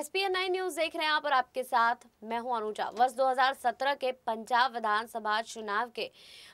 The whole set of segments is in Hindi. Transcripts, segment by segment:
एसपीएन नाइन न्यूज़ देख रहे हैं आप और आपके साथ मैं हूँ अनुजा। वर्ष 2017 के पंजाब विधानसभा चुनाव के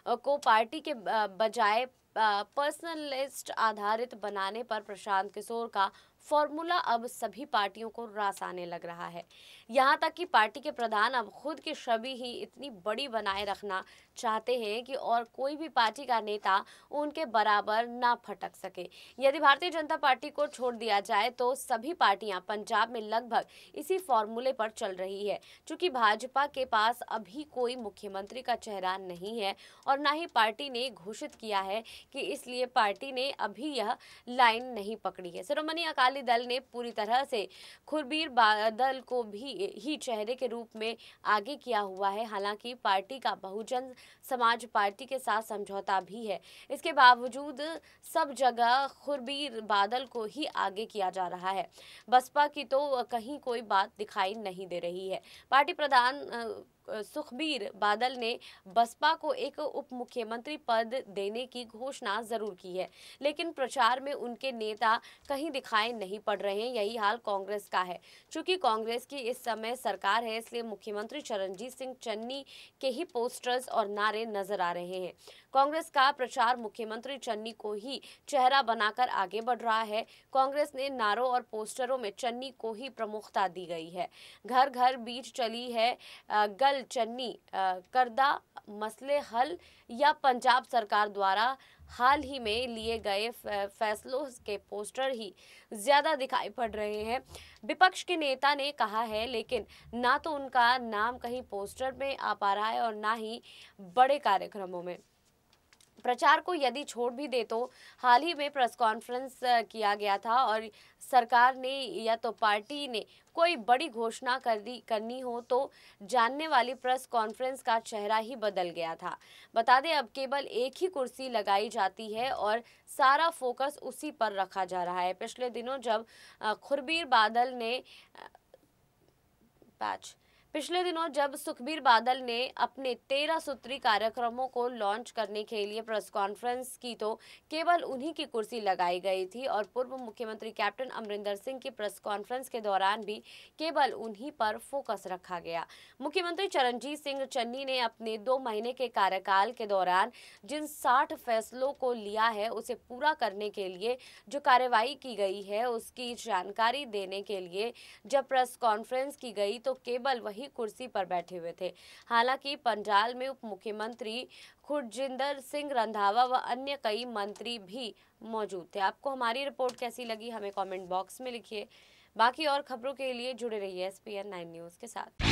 को पार्टी के बजाय पर्सनल लिस्ट आधारित बनाने पर प्रशांत किशोर का फॉर्मूला अब सभी पार्टियों को रास आने लग रहा है। यहाँ तक कि पार्टी के प्रधान अब खुद की छवि ही इतनी बड़ी बनाए रखना चाहते हैं कि और कोई भी पार्टी का नेता उनके बराबर ना फटक सके। यदि भारतीय जनता पार्टी को छोड़ दिया जाए तो सभी पार्टियाँ पंजाब में लगभग इसी फॉर्मूले पर चल रही है, क्योंकि भाजपा के पास अभी कोई मुख्यमंत्री का चेहरा नहीं है और ना ही पार्टी ने घोषित किया है कि इसलिए पार्टी ने अभी यह लाइन नहीं पकड़ी है। शिरोमणि अकाली दल ने पूरी तरह से खुरबीर बादल को भी ही चेहरे के रूप में आगे किया हुआ है। हालाँकि पार्टी का बहुजन समाज पार्टी के साथ समझौता भी है। इसके बावजूद सब जगह खुरबीर बादल को ही आगे किया जा रहा है। बसपा की तो कहीं कोई बात दिखाई नहीं दे रही है। पार्टी प्रधान सुखबीर बादल ने बसपा को एक उप मुख्यमंत्री पद देने की घोषणा ज़रूर की है, लेकिन प्रचार में उनके नेता कहीं दिखाई नहीं पड़ रहे हैं, यही हाल कांग्रेस का है। चूँकि कांग्रेस की इस समय सरकार है, इसलिए मुख्यमंत्री चरणजीत सिंह चन्नी के ही पोस्टर्स और नारे नज़र आ रहे हैं। कांग्रेस का प्रचार मुख्यमंत्री चन्नी को ही चेहरा बनाकर आगे बढ़ रहा है। कांग्रेस ने नारों और पोस्टरों में चन्नी को ही प्रमुखता दी गई है। घर घर बीच चली है गल हल चन्नी करदा, मसले हल या पंजाब सरकार द्वारा हाल ही में लिए गए फैसलों के पोस्टर ही ज़्यादा दिखाई पड़ रहे हैं। विपक्ष के नेता ने कहा है, लेकिन ना तो उनका नाम कहीं पोस्टर में आ पा रहा है और ना ही बड़े कार्यक्रमों में। प्रचार को यदि छोड़ भी दे तो हाल ही में प्रेस कॉन्फ्रेंस किया गया था और सरकार ने या तो पार्टी ने कोई बड़ी घोषणा कर दी, करनी हो तो जानने वाली प्रेस कॉन्फ्रेंस का चेहरा ही बदल गया था। बता दें, अब केवल एक ही कुर्सी लगाई जाती है और सारा फोकस उसी पर रखा जा रहा है। पिछले दिनों जब खुरबीर बादल ने पैच पिछले दिनों जब सुखबीर बादल ने अपने तेरह सूत्री कार्यक्रमों को लॉन्च करने के लिए प्रेस कॉन्फ्रेंस की तो केवल उन्हीं की कुर्सी लगाई गई थी और पूर्व मुख्यमंत्री कैप्टन अमरिंदर सिंह की प्रेस कॉन्फ्रेंस के दौरान भी केवल उन्हीं पर फोकस रखा गया। मुख्यमंत्री चरणजीत सिंह चन्नी ने अपने दो महीने के कार्यकाल के दौरान जिन साठ फैसलों को लिया है, उसे पूरा करने के लिए जो कार्यवाही की गई है, उसकी जानकारी देने के लिए जब प्रेस कॉन्फ्रेंस की गई तो केवल वही ही कुर्सी पर बैठे हुए थे। हालाँकि पंडाल में उप मुख्यमंत्री खुरजिंदर सिंह रंधावा व अन्य कई मंत्री भी मौजूद थे। आपको हमारी रिपोर्ट कैसी लगी, हमें कॉमेंट बॉक्स में लिखिए। बाकी और खबरों के लिए जुड़े रहिए एस पी न्यूज़ के साथ।